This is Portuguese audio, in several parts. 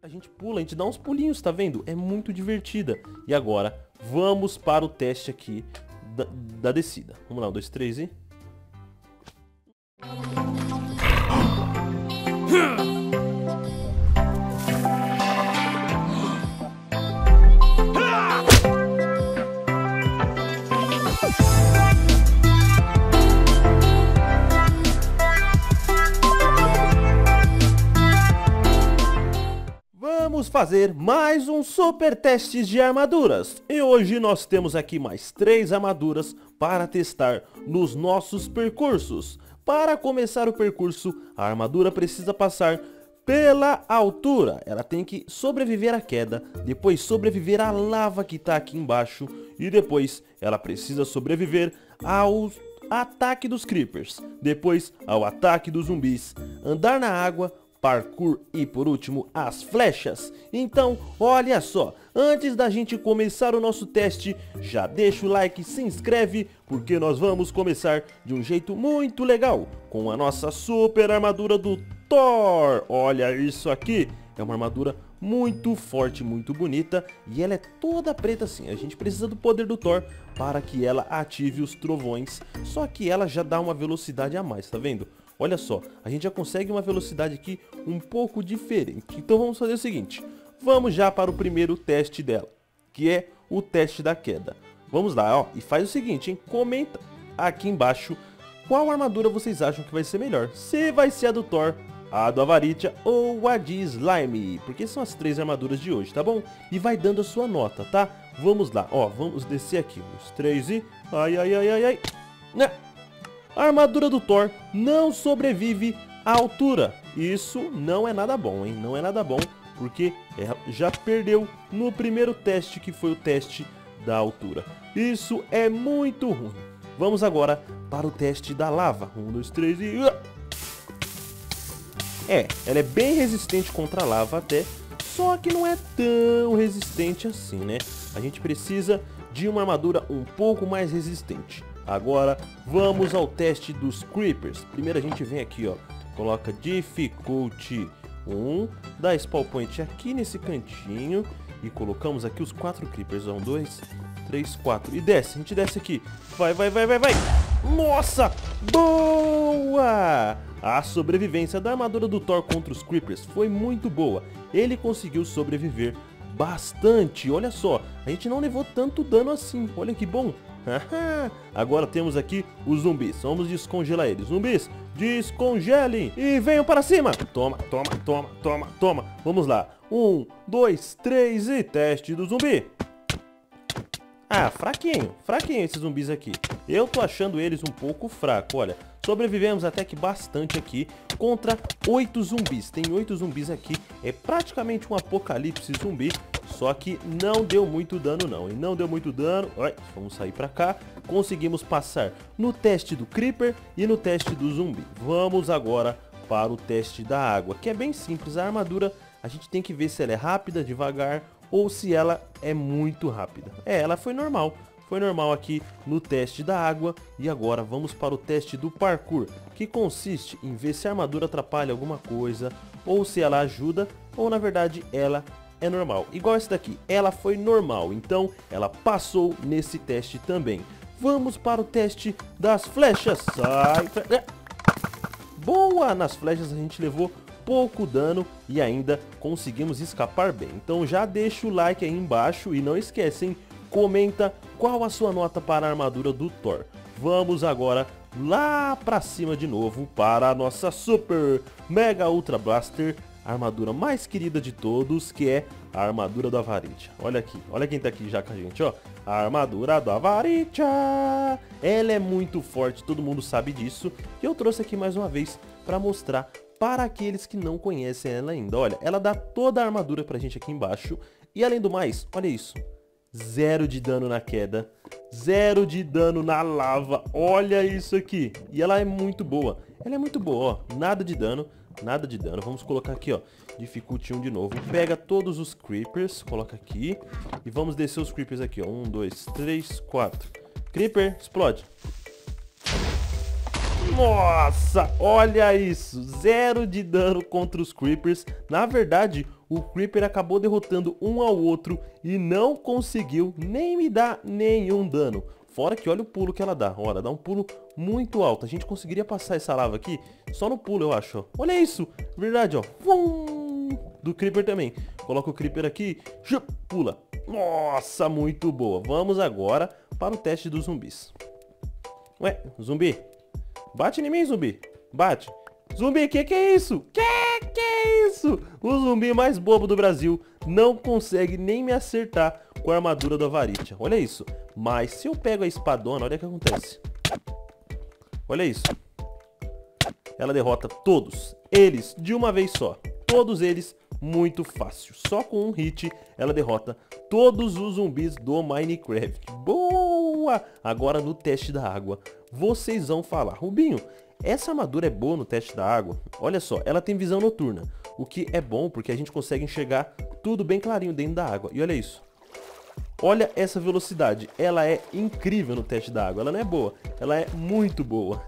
A gente pula, a gente dá uns pulinhos, tá vendo? É muito divertida. E agora, vamos para o teste aqui da, da descida. Vamos lá, um, dois, três e... Vamos fazer mais um super testes de armaduras. E hoje nós temos aqui mais três armaduras para testar nos nossos percursos. Para começar o percurso, a armadura precisa passar pela altura. Ela tem que sobreviver à queda, depois sobreviver à lava que está aqui embaixo e depois ela precisa sobreviver ao ataque dos creepers, depois ao ataque dos zumbis, andar na água, parkour e por último as flechas. Então, olha só, antes da gente começar o nosso teste, já deixa o like, se inscreve, porque nós vamos começar de um jeito muito legal, com a nossa super armadura do Thor. Olha isso aqui, é uma armadura muito forte, muito bonita e ela é toda preta assim. A gente precisa do poder do Thor para que ela ative os trovões, só que ela já dá uma velocidade a mais, tá vendo? Olha só, a gente já consegue uma velocidade aqui um pouco diferente. Então vamos fazer o seguinte, vamos já para o primeiro teste dela, que é o teste da queda. Vamos lá, ó, e faz o seguinte, hein, comenta aqui embaixo qual armadura vocês acham que vai ser melhor. Se vai ser a do Thor, a do Avaritia ou a de Slime, porque são as três armaduras de hoje, tá bom? E vai dando a sua nota, tá? Vamos lá, ó, vamos descer aqui, os três e... Ai, ai, ai, ai, ai... Né? A armadura do Thor não sobrevive à altura. Isso não é nada bom, hein? Não é nada bom, porque já perdeu no primeiro teste, que foi o teste da altura. Isso é muito ruim. Vamos agora para o teste da lava. Um, dois, três e... É, ela é bem resistente contra a lava até, só que não é tão resistente assim, né? A gente precisa de uma armadura um pouco mais resistente. Agora vamos ao teste dos creepers. Primeiro a gente vem aqui, ó, coloca difficulty 1, dá spawn point aqui nesse cantinho e colocamos aqui os quatro creepers. 1, 2, 3, 4 e desce. A gente desce aqui. Vai, vai, vai, vai, vai. Nossa! Boa! A sobrevivência da armadura do Thor contra os creepers foi muito boa. Ele conseguiu sobreviver bastante. Olha só, a gente não levou tanto dano assim. Olha que bom. Agora temos aqui os zumbis. Vamos descongelar eles. Zumbis, descongelem e venham para cima. Toma, toma, toma, toma, toma. Vamos lá. Um, dois, três e teste do zumbi. Ah, fraquinho, fraquinho esses zumbis aqui. Eu tô achando eles um pouco fraco, olha. Sobrevivemos até que bastante aqui contra oito zumbis. Tem oito zumbis aqui, é praticamente um apocalipse zumbi. Só que não deu muito dano não, e não deu muito dano. Vamos sair pra cá. Conseguimos passar no teste do Creeper e no teste do zumbi. Vamos agora para o teste da água, que é bem simples. A armadura, a gente tem que ver se ela é rápida, devagar, ou se ela é muito rápida. É, ela foi normal. Foi normal aqui no teste da água e agora vamos para o teste do parkour, que consiste em ver se a armadura atrapalha alguma coisa, ou se ela ajuda, ou na verdade ela é normal. Igual esse daqui, ela foi normal, então ela passou nesse teste também. Vamos para o teste das flechas. Sai, é. Boa! Nas flechas a gente levou pouco dano e ainda conseguimos escapar bem. Então já deixa o like aí embaixo e não esquecem, comenta qual a sua nota para a armadura do Thor. Vamos agora lá pra cima de novo para a nossa Super Mega Ultra Blaster armadura mais querida de todos, que é a armadura do Avaritia. Olha aqui, olha quem tá aqui já com a gente, ó. A armadura do Avaritia. Ela é muito forte, todo mundo sabe disso. E eu trouxe aqui mais uma vez para mostrar para aqueles que não conhecem ela ainda. Olha, ela dá toda a armadura pra gente aqui embaixo. E além do mais, olha isso. Zero de dano na queda. Zero de dano na lava. Olha isso aqui. E ela é muito boa. Ela é muito boa, ó. Nada de dano. Nada de dano. Vamos colocar aqui, ó. Dificulte 1 de novo. Pega todos os creepers. Coloca aqui. E vamos descer os creepers aqui, ó. 1, 2, 3, 4. Creeper, explode. Nossa, olha isso. Zero de dano contra os creepers. Na verdade, o Creeper acabou derrotando um ao outro e não conseguiu nem me dar nenhum dano. Fora que olha o pulo que ela dá. Olha, dá um pulo muito alto. A gente conseguiria passar essa lava aqui só no pulo, eu acho. Olha isso. Verdade, ó. Do Creeper também. Coloca o Creeper aqui. Pula. Nossa, muito boa. Vamos agora para o teste dos zumbis. Ué, zumbi. Bate em mim, zumbi. Bate. Zumbi, que que é isso? Que que é isso? O zumbi mais bobo do Brasil não consegue nem me acertar com a armadura da Varitia. Olha isso. Mas se eu pego a espadona, olha o que acontece. Olha isso. Ela derrota todos. Eles, de uma vez só. Todos eles, muito fácil. Só com um hit, ela derrota todos os zumbis do Minecraft. Boa! Agora no teste da água. Vocês vão falar. Rubinho, essa armadura é boa no teste da água. Olha só, ela tem visão noturna. O que é bom porque a gente consegue enxergar tudo bem clarinho dentro da água. E olha isso. Olha essa velocidade, ela é incrível no teste da água, ela não é boa, ela é muito boa.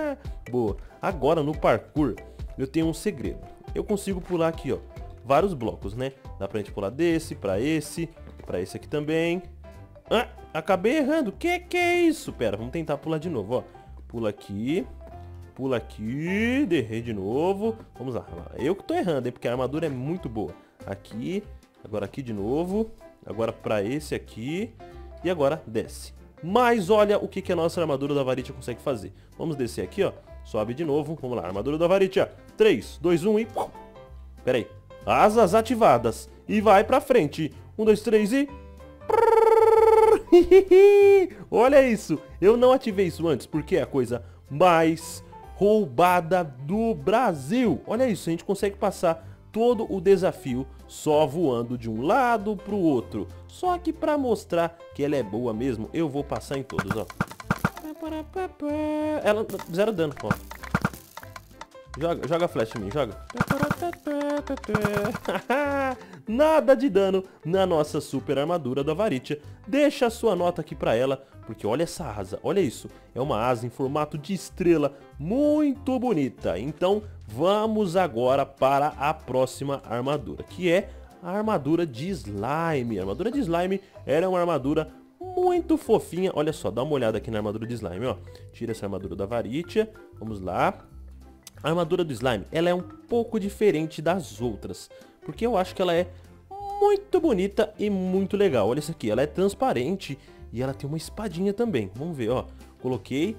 boa. Agora no parkour, eu tenho um segredo. Eu consigo pular aqui, ó, vários blocos, né? Dá pra gente pular desse, pra esse, pra esse aqui também. Ah, acabei errando. Que que é isso? Pera, vamos tentar pular de novo, ó. Pula aqui, pula aqui, derrei de novo. Vamos lá, eu que tô errando, hein, porque a armadura é muito boa. Aqui, agora aqui de novo. Agora para esse aqui. E agora desce. Mas olha o que, que a nossa armadura da Varitia consegue fazer. Vamos descer aqui, ó. Sobe de novo. Vamos lá, armadura da Varitia. 3, 2, 1 e... Pera aí. Asas ativadas. E vai pra frente. 1, 2, 3 e... Olha isso. Eu não ativei isso antes porque é a coisa mais roubada do Brasil. Olha isso, a gente consegue passar todo o desafio só voando de um lado pro outro. Só que para mostrar que ela é boa mesmo, eu vou passar em todos, ó. Ela, zero dano, ó. Joga, joga flash em mim, joga. Nada de dano na nossa super armadura da Varitia. Deixa a sua nota aqui pra ela, porque olha essa asa, olha isso. É uma asa em formato de estrela, muito bonita. Então, vamos agora para a próxima armadura, que é a armadura de slime. A armadura de slime era uma armadura muito fofinha. Olha só, dá uma olhada aqui na armadura de slime, ó. Tira essa armadura da Varitia. Vamos lá. A armadura do slime, ela é um pouco diferente das outras. Porque eu acho que ela é muito bonita e muito legal. Olha isso aqui, ela é transparente e ela tem uma espadinha também. Vamos ver, ó. Coloquei.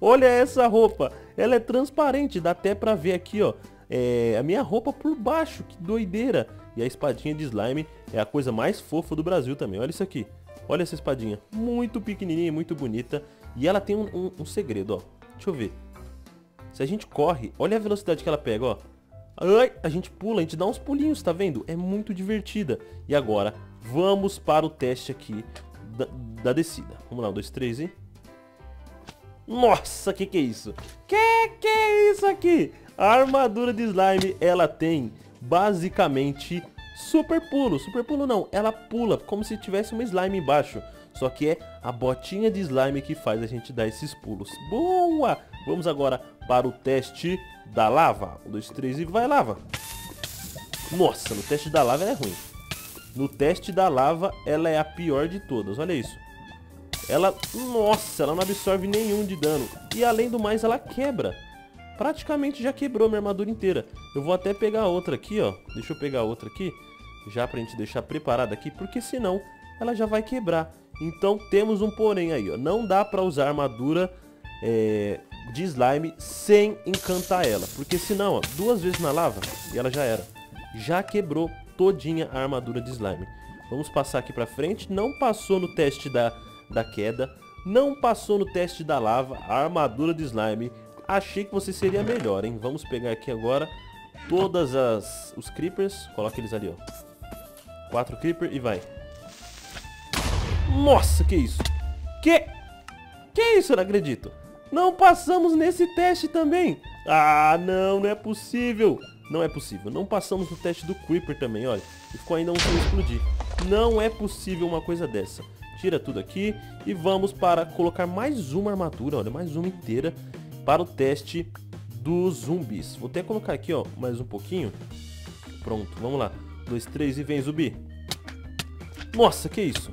Olha essa roupa. Ela é transparente, dá até pra ver aqui, ó. É, a minha roupa por baixo, que doideira. E a espadinha de slime é a coisa mais fofa do Brasil também. Olha isso aqui. Olha essa espadinha. Muito pequenininha, muito bonita. E ela tem um, um, um segredo, ó. Deixa eu ver. Se a gente corre, olha a velocidade que ela pega, ó. Ai, a gente pula, a gente dá uns pulinhos, tá vendo? É muito divertida. E agora, vamos para o teste aqui da, da descida. Vamos lá, um, dois, três e... Nossa, que que é isso? Que que é isso aqui? A armadura de slime, ela tem basicamente super pulo. Super pulo não, ela pula como se tivesse uma slime embaixo. Só que é a botinha de slime que faz a gente dar esses pulos. Boa! Vamos agora para o teste da lava. Um, dois, três e vai lava. Nossa, no teste da lava ela é ruim. No teste da lava ela é a pior de todas, olha isso. Ela, nossa, ela não absorve nenhum de dano. E além do mais ela quebra. Praticamente já quebrou minha armadura inteira. Eu vou até pegar outra aqui, ó. Deixa eu pegar outra aqui. Já pra gente deixar preparada aqui, porque senão ela já vai quebrar. Então temos um porém aí, ó. Não dá pra usar armadura é, de slime sem encantar ela. Porque senão, ó, duas vezes na lava e ela já era. Já quebrou todinha a armadura de slime. Vamos passar aqui pra frente. Não passou no teste da, da queda. Não passou no teste da lava. A armadura de slime. Achei que você seria melhor, hein? Vamos pegar aqui agora todas as os creepers. Coloca eles ali, ó. Quatro creeper e vai. Nossa, que isso? Que? Que isso? Eu não acredito. Não passamos nesse teste também. Ah, não, não é possível. Não é possível. Não passamos no teste do Creeper também, olha. Ficou ainda um sem explodir. Não é possível uma coisa dessa. Tira tudo aqui e vamos para colocar mais uma armadura, olha, mais uma inteira para o teste dos zumbis. Vou até colocar aqui, ó, mais um pouquinho. Pronto, vamos lá. Dois, três e vem, zumbi. Nossa, que isso?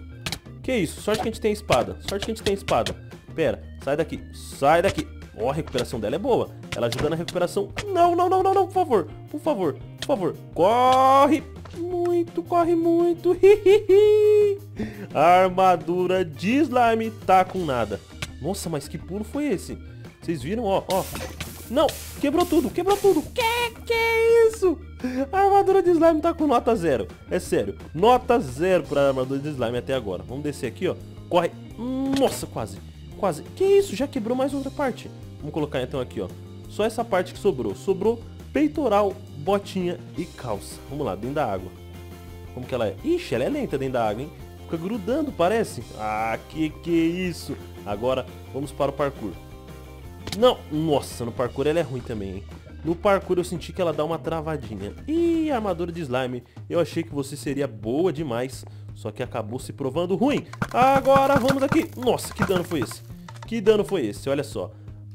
Que isso? Sorte que a gente tem espada. Sorte que a gente tem espada. Pera, sai daqui. Sai daqui. Ó, oh, a recuperação dela é boa. Ela ajuda na recuperação. Não, não, não, não, não, por favor. Por favor, por favor. Corre muito, corre muito. a armadura de slime tá com nada. Nossa, mas que pulo foi esse? Vocês viram? Ó, ó. Não, quebrou tudo, quebrou tudo. Que que é isso? A armadura de slime tá com nota zero. É sério, nota zero pra armadura de slime até agora. Vamos descer aqui, ó. Corre. Nossa, quase. Quase. Que isso? Já quebrou mais outra parte. Vamos colocar então aqui, ó. Só essa parte que sobrou. Sobrou peitoral, botinha e calça. Vamos lá, dentro da água. Como que ela é? Ixi, ela é lenta dentro da água, hein? Fica grudando, parece. Ah, que que é isso? Agora, vamos para o parkour. Não, nossa, no parkour ela é ruim também, hein? No parkour eu senti que ela dá uma travadinha. E armadura de slime, eu achei que você seria boa demais, só que acabou se provando ruim. Agora vamos aqui. Nossa, que dano foi esse? Que dano foi esse? Olha só.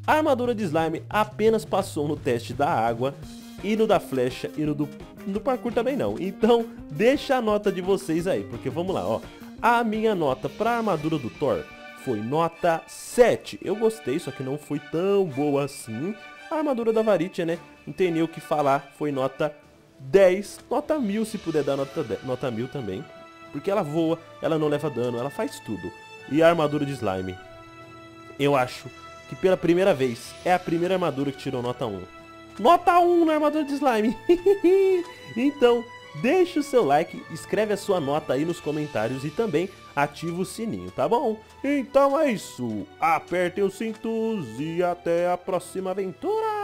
A armadura de slime apenas passou no teste da água e no da flecha e no do, no parkour também não. Então, deixa a nota de vocês aí, porque vamos lá, ó. A minha nota para a armadura do Thor foi nota 7. Eu gostei, só que não foi tão boa assim. A armadura da Varitia, né? Não tem nem o que falar, foi nota 10. Nota 1000 se puder dar nota, 10, nota 1000 também. Porque ela voa, ela não leva dano, ela faz tudo. E a armadura de slime. Eu acho que pela primeira vez é a primeira armadura que tirou nota 1. Nota 1 na armadura de slime. então, deixa o seu like, escreve a sua nota aí nos comentários e também ativa o sininho, tá bom? Então é isso. Apertem os cintos e até a próxima aventura.